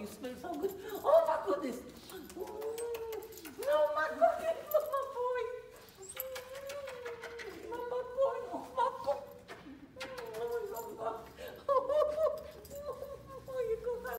you smell so good. Oh my goodness.